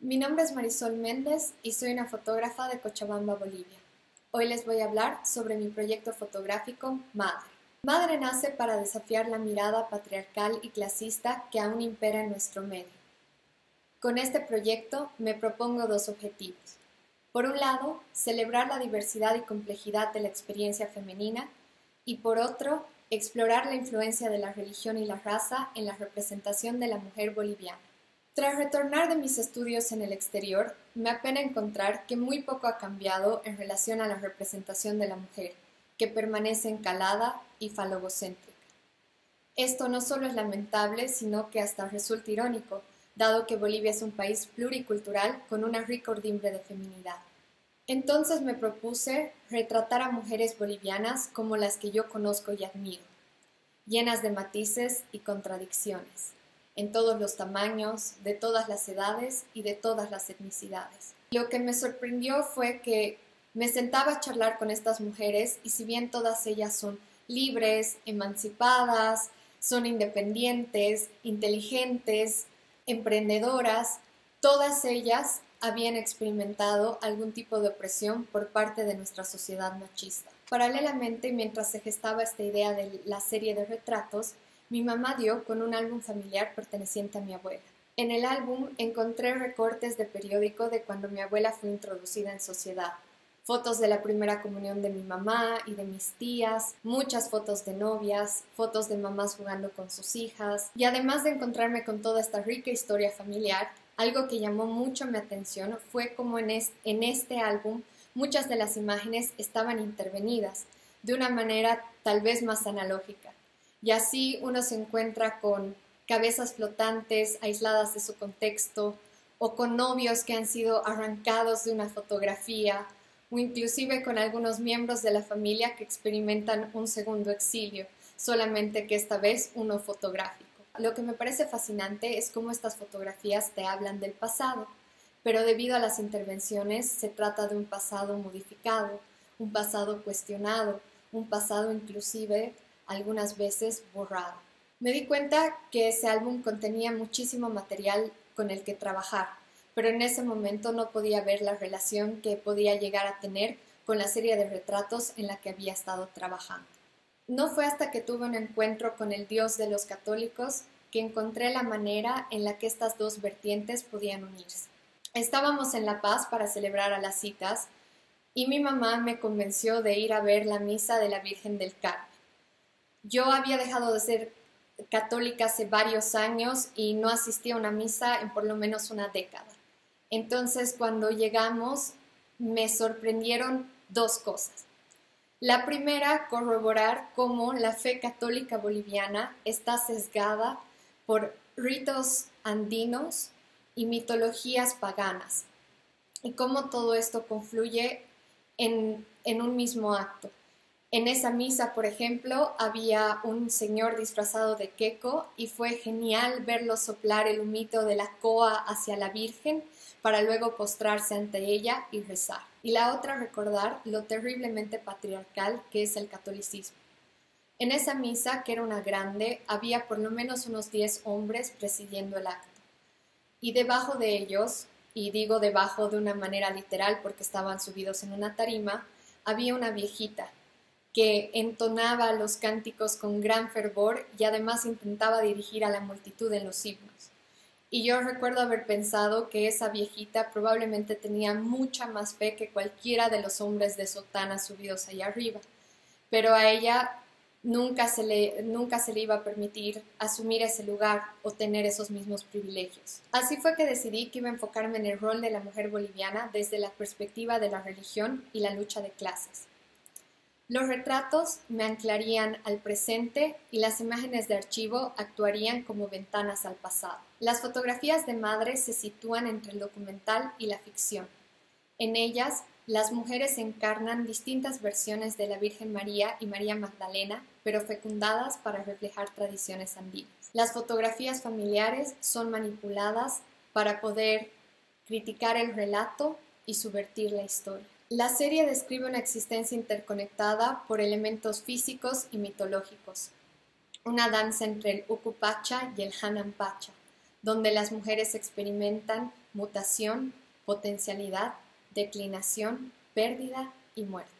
Mi nombre es Marisol Méndez y soy una fotógrafa de Cochabamba, Bolivia. Hoy les voy a hablar sobre mi proyecto fotográfico Madre. Madre nace para desafiar la mirada patriarcal y clasista que aún impera en nuestro medio. Con este proyecto me propongo dos objetivos. Por un lado, celebrar la diversidad y complejidad de la experiencia femenina y por otro, explorar la influencia de la religión y la raza en la representación de la mujer boliviana. Tras retornar de mis estudios en el exterior, me apena encontrar que muy poco ha cambiado en relación a la representación de la mujer, que permanece encalada y falogocéntrica. Esto no solo es lamentable, sino que hasta resulta irónico, dado que Bolivia es un país pluricultural con una rica urdimbre de feminidad. Entonces me propuse retratar a mujeres bolivianas como las que yo conozco y admiro, llenas de matices y contradicciones en todos los tamaños, de todas las edades y de todas las etnicidades. Lo que me sorprendió fue que me sentaba a charlar con estas mujeres y si bien todas ellas son libres, emancipadas, son independientes, inteligentes, emprendedoras, todas ellas habían experimentado algún tipo de opresión por parte de nuestra sociedad machista. Paralelamente, mientras se gestaba esta idea de la serie de retratos, mi mamá dio con un álbum familiar perteneciente a mi abuela. En el álbum encontré recortes de periódico de cuando mi abuela fue introducida en sociedad, fotos de la primera comunión de mi mamá y de mis tías, muchas fotos de novias, fotos de mamás jugando con sus hijas, y además de encontrarme con toda esta rica historia familiar, algo que llamó mucho mi atención fue como en, en este álbum muchas de las imágenes estaban intervenidas, de una manera tal vez más analógica y así uno se encuentra con cabezas flotantes aisladas de su contexto o con novios que han sido arrancados de una fotografía o inclusive con algunos miembros de la familia que experimentan un segundo exilio, solamente que esta vez uno fotográfico. Lo que me parece fascinante es cómo estas fotografías te hablan del pasado, pero debido a las intervenciones se trata de un pasado modificado, un pasado cuestionado, un pasado inclusive algunas veces borrado. Me di cuenta que ese álbum contenía muchísimo material con el que trabajar, pero en ese momento no podía ver la relación que podía llegar a tener con la serie de retratos en la que había estado trabajando. No fue hasta que tuve un encuentro con el Dios de los católicos que encontré la manera en la que estas dos vertientes podían unirse. Estábamos en La Paz para celebrar a las citas y mi mamá me convenció de ir a ver la misa de la Virgen del Carmen. Yo había dejado de ser católica hace varios años y no asistía a una misa en por lo menos una década. Entonces, cuando llegamos, me sorprendieron dos cosas. La primera, corroborar cómo la fe católica boliviana está sesgada por ritos andinos y mitologías paganas, y cómo todo esto confluye en, en un mismo acto. En esa misa, por ejemplo, había un señor disfrazado de queco y fue genial verlo soplar el humito de la coa hacia la Virgen para luego postrarse ante ella y rezar. Y la otra recordar lo terriblemente patriarcal que es el catolicismo. En esa misa, que era una grande, había por lo menos unos 10 hombres presidiendo el acto. Y debajo de ellos, y digo debajo de una manera literal porque estaban subidos en una tarima, había una viejita que entonaba los cánticos con gran fervor y además intentaba dirigir a la multitud en los himnos. Y yo recuerdo haber pensado que esa viejita probablemente tenía mucha más fe que cualquiera de los hombres de sotana subidos allá arriba, pero a ella nunca se le, nunca se le iba a permitir asumir ese lugar o tener esos mismos privilegios. Así fue que decidí que iba a enfocarme en el rol de la mujer boliviana desde la perspectiva de la religión y la lucha de clases. Los retratos me anclarían al presente y las imágenes de archivo actuarían como ventanas al pasado. Las fotografías de madre se sitúan entre el documental y la ficción. En ellas, las mujeres encarnan distintas versiones de la Virgen María y María Magdalena, pero fecundadas para reflejar tradiciones andinas. Las fotografías familiares son manipuladas para poder criticar el relato y subvertir la historia. La serie describe una existencia interconectada por elementos físicos y mitológicos, una danza entre el Ukupacha y el Pacha, donde las mujeres experimentan mutación, potencialidad, declinación, pérdida y muerte.